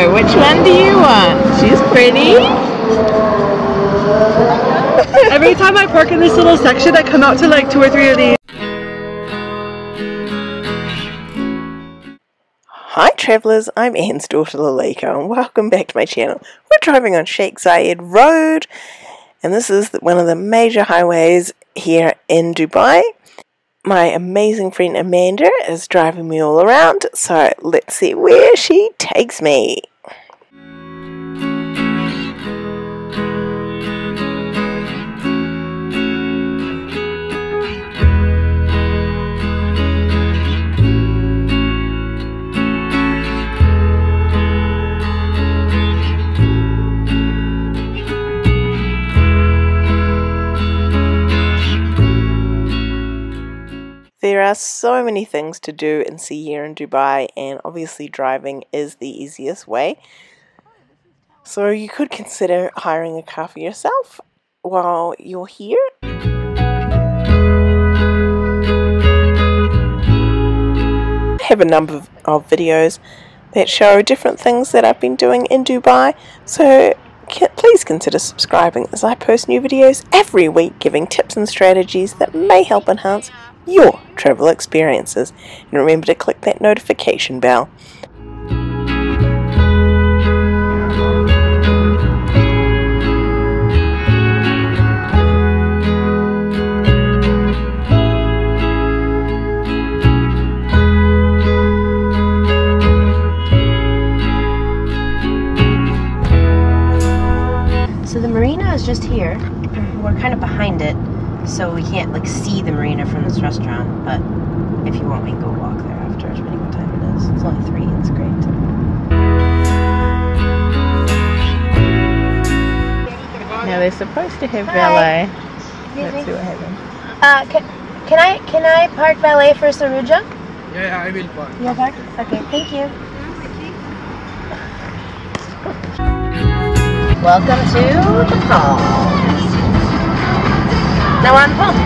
So, which one do you want? She's pretty. Every time I park in this little section, I come out to like two or three of these. Hi travellers, I'm Anne's daughter Lalika and welcome back to my channel. We're driving on Sheikh Zayed Road and this is one of the major highways here in Dubai. My amazing friend Amanda is driving me all around, so let's see where she takes me. There are so many things to do and see here in Dubai, and obviously, driving is the easiest way. So, you could consider hiring a car for yourself while you're here. I have a number of, videos that show different things that I've been doing in Dubai, so please consider subscribing as I post new videos every week giving tips and strategies that may help enhance your travel experiences. And remember to click that notification bell. So the marina is just here. We're kind of behind it so we can't like see the marina from this restaurant. But if you want, we can go walk there after, depending what time it is. It's only three. It's great. Now they're supposed to have valet. Let's see what happens. Uh, can, can I can I park valet for Sarouja? Yeah, yeah, I will park. You'll park? Okay, thank you. Welcome to the Palms. Now the palm.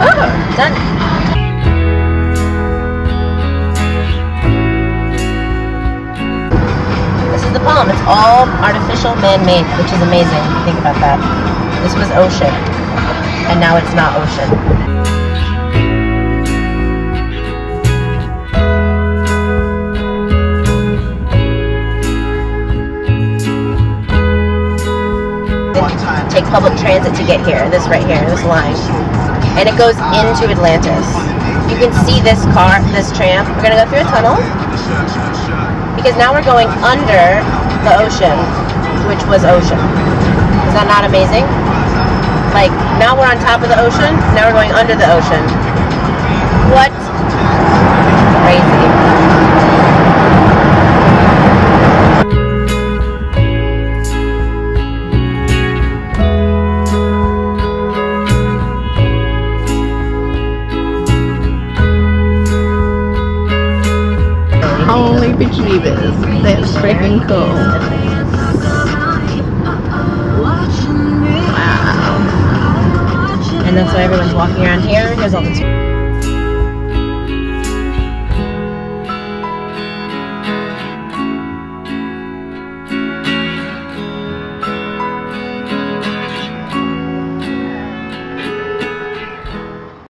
Oh, done. This is the palm. It's all artificial, man-made, which is amazing. Think about that. This was ocean, and now it's not ocean. Take public transit to get here. This right here, this line. And it goes into Atlantis. You can see this car, this tram. We're going to go through a tunnel. Because now we're going under the ocean, which was ocean. Is that not amazing? Like, now we're on top of the ocean, now we're going under the ocean. What? Bejeebus. That's freaking cool. Wow. And that's why everyone's walking around here. Here's all the